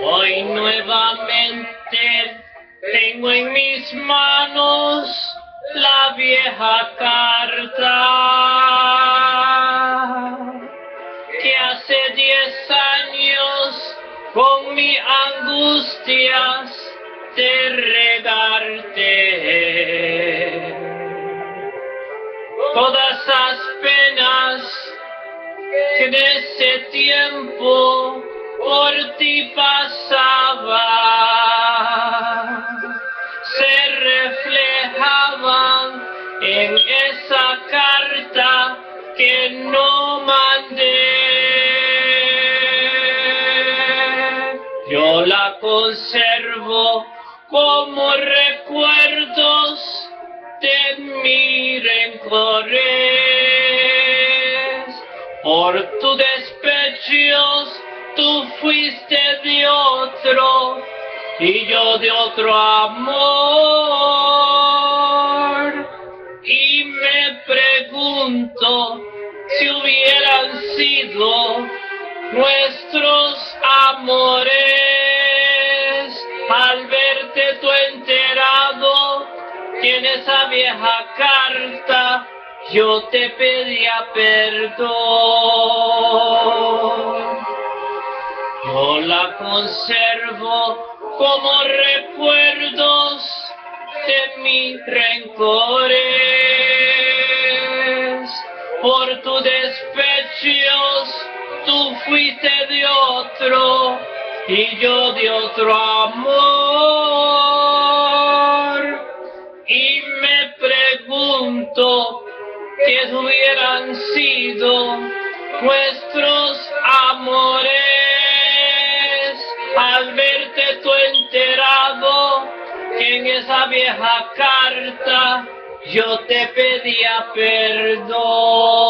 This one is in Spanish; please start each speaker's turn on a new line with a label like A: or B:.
A: Hoy nuevamente tengo en mis manos la vieja carta que hace diez años con mis angustias te regarté. Todas las penas que en ese tiempo por ti pasaba se reflejaban en esa carta que no mandé. Yo la conservo como recuerdos de mi rencores por tu despechos tú fuiste de otro y yo de otro amor. Y me pregunto si hubieran sido nuestros amores al verte tú enterado en esa vieja carta yo te pedía perdón. La conservo como recuerdos de mis rencores. Por tus despechos tú fuiste de otro y yo de otro amor. Y me pregunto qué hubieran sido nuestros amores esa vieja carta yo te pedía perdón.